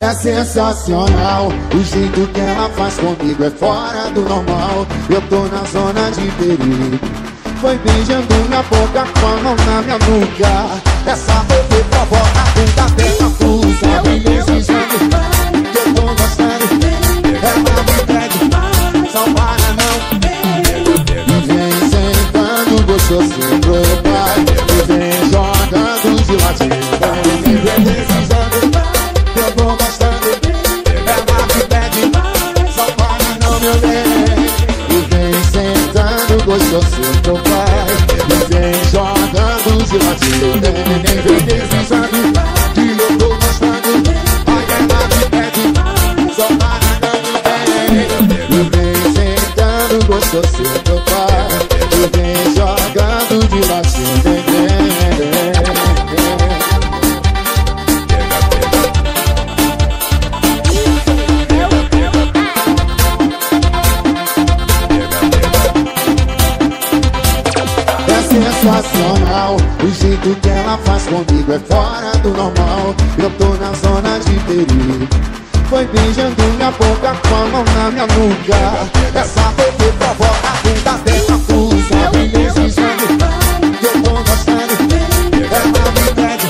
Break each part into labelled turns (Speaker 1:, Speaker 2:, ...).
Speaker 1: É sensacional, o jeito que ela faz comigo é fora do normal. Eu tô na zona de perigo. Foi beijando minha boca com a mão na minha nuca. Essa bebê provoca toda gostoso pro pai. E vem jogando de ladinho. Vem, vem deslizando, eu tô gostando. Ai, ela me pede, só para não me ver. E vem sentando gostoso sensacional. O jeito que ela faz comigo é fora do normal. Eu tô na zona de perigo. Foi beijando minha boca com a mão na minha nuca. Essa bebê provoca toda dessa fusa Vem desejando, que eu tô gostando. Ela me pede,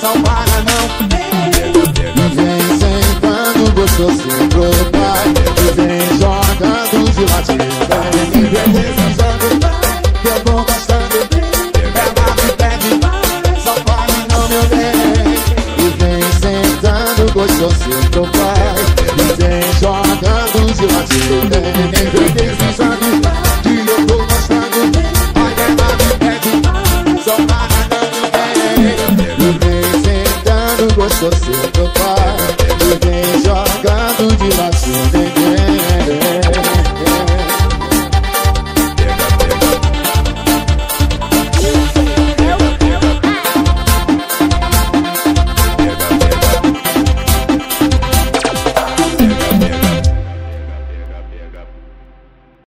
Speaker 1: só para não E vem sentando gostoso pro pai E vem jogando de ladinho E vem desejando você não faz Me vem jogando de lado Vem deslizando Que eu tô gostando. Olha ela me pede Só parada Me vem sentando teu pai Me vem jogando de lado